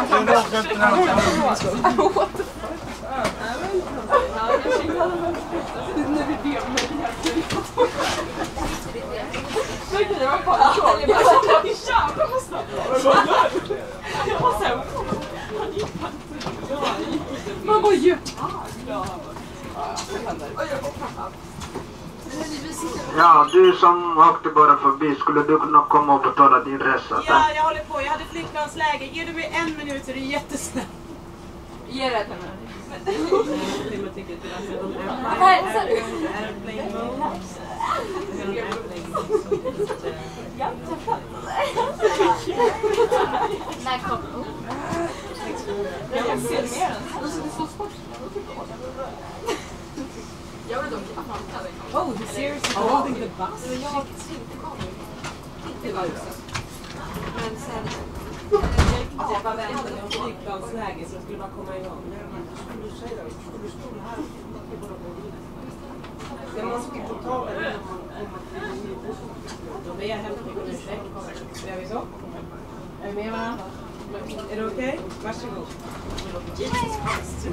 en... En råsköld Man var ju... Ja, du som åkte bara förbi, skulle du kunna komma och betala din resa? Ja, jag håller på. Jag hade flygplansläge. Ger du mig en minut så är du jättesnäll. Ge det till mig. Du. Oh, the seriously holding the bus? Det var just Men sen... Jag bara väntade på flygplansläge så jag skulle bara komma igång. Jag måste ta det. Då ber jag hemskt mycket om ursäkt. Gör vi så? Är vi med varandra? It okay? Jesus Christ!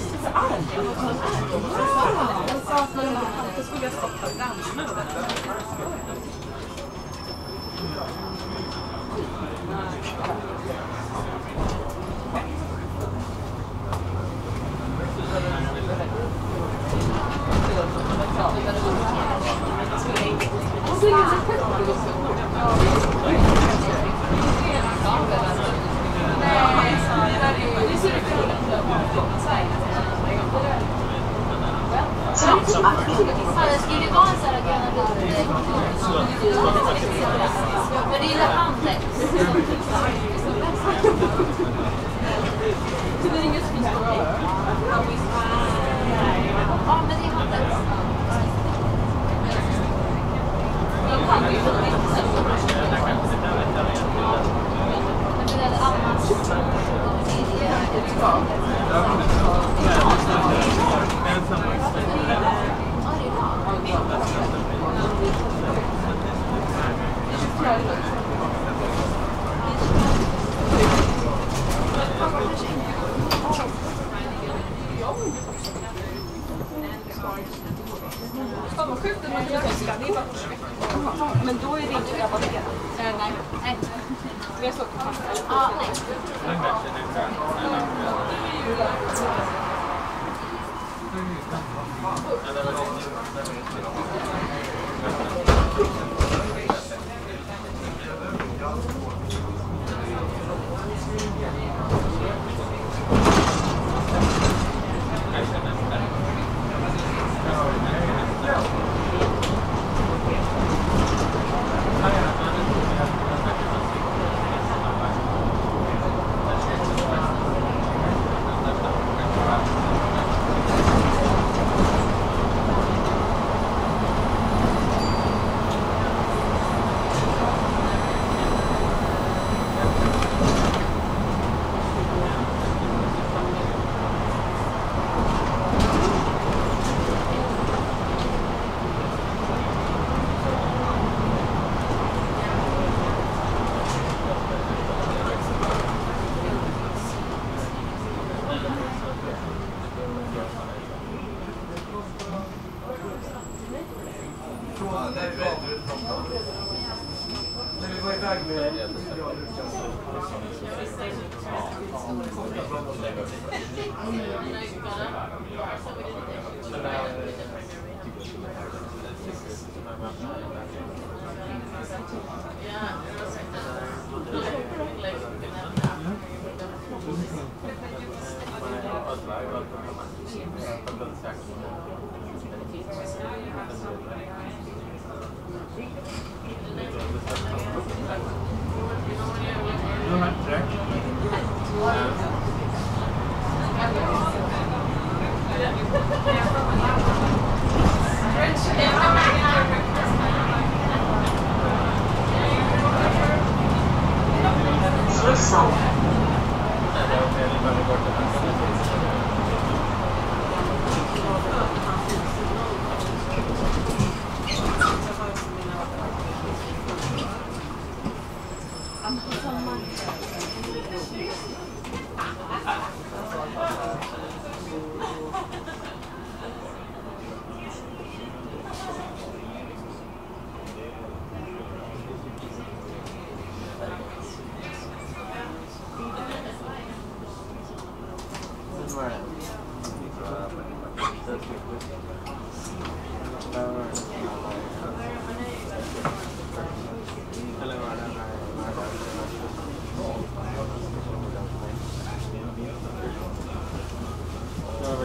Skitarg! Hon saknar Hampus. Det skulle vara en sån här gröna. Men det är ju Det är inget. Ja, men det är Handex. De hade ju fått vissa. Men det är annars... Att man kan testa. Det är bara Men då är det inte rabatterat. Nej, nej. Det är så. Ja, nej. Let me go back, man. Alright.